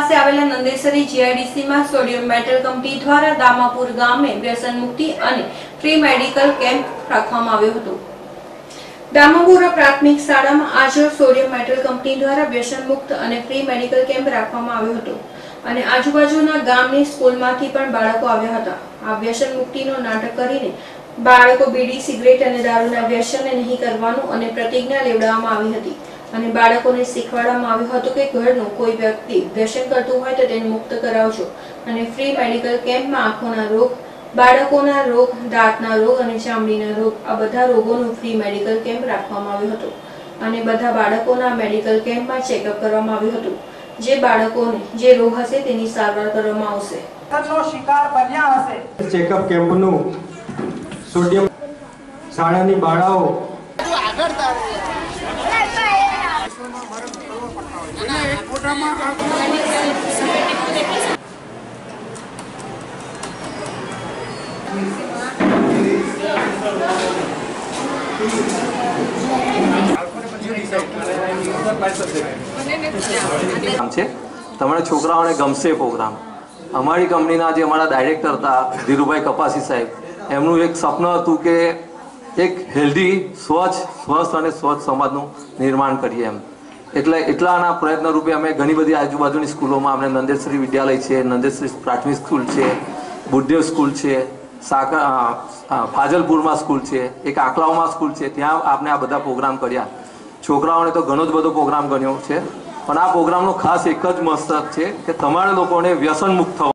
પાસે આવેલા નંદેસરી જીઆઈડીસીમાં સોડિયમ મેટલ કંપની દ્વારા દામાપુર ગામે વ્યસન મુક્તિ અને ફ્રી મેડિકલ કેમ્પ રાખવામાં આવ્યો હતો. દામાપુરા પ્રાથમિક શાળામાં આજે સોડિયમ મેટલ કંપની દ્વારા વ્યસન મુક્ત અને ફ્રી મેડિકલ કેમ્પ રાખવામાં આવ્યો હતો અને આજુબાજુના ગામની સ્કૂલમાંથી પણ બાળકો આવ્યા હતા. આ વ્યસન મુક્તિનો નાટક કરીને બાળકો બીડી, સિગરેટ અને દારૂના વ્યસનને નહીં કરવાનું અને પ્રતિજ્ઞા લેવડાવવામાં આવી હતી. અને બાળકોને શીખવાડવામાં આવ્યું હતું કે ઘરનું કોઈ વ્યક્તિ વ્યસન કરતું હોય તો તેને મુક્ત કરાવજો. અને ફ્રી મેડિકલ કેમ્પમાં આંખોના રોગ બાળકોના રોગ દાંતના રોગ અને ચામડીના રોગ આ બધા રોગોનું ફ્રી મેડિકલ કેમ્પ રાખવામાં આવ્યો હતો. અને બધા બાળકોના મેડિકલ કેમ્પમાં ચેકઅપ કરવામાં આવ્યું હતું. જે બાળકોને જે રોગ હશે તેની સારવાર કરવામાં આવશે. નો શિકાર બન્યા હશે. ચેકઅપ કેમ્પનું સોડિયમ શાળાની બાળાઓ પ્રોગ્રામ છે? તમારા છોકરાઓને ગમશે પ્રોગ્રામ. અમારી કંપનીના જે અમારા ડાયરેક્ટર હતા, ધીરુભાઈ કપાસી સાહેબ, એમનું એક સપનું હતું કે એક હેલ્ધી, સ્વચ્છ, સ્વસ્થ અને સ્વચ્છ સમાજનું નિર્માણ કરીએ એમ. એટલે એટલાના પ્રયત્ન રૂપે અમે ઘણી બધી આજુબાજુની સ્કૂલોમાં, અમને નંદેશ્રી વિદ્યાલય છે નંદેશ્રી પ્રાથમિક સ્કૂલ છે બુદ્ધેવ સ્કૂલ છે સાકર ફાજલપુરમાં સ્કૂલ છે, એક આકલાઓમાં સ્કૂલ છે. ત્યાં આપણે આ બધા પ્રોગ્રામ કર્યા. છોકરાઓને તો ઘણો જ બધો પ્રોગ્રામ ગણ્યો છે. પણ આ પ્રોગ્રામનો ખાસ એક જ મસ્તક છે કે તમારા લોકોને વ્યસન મુક્ત થવા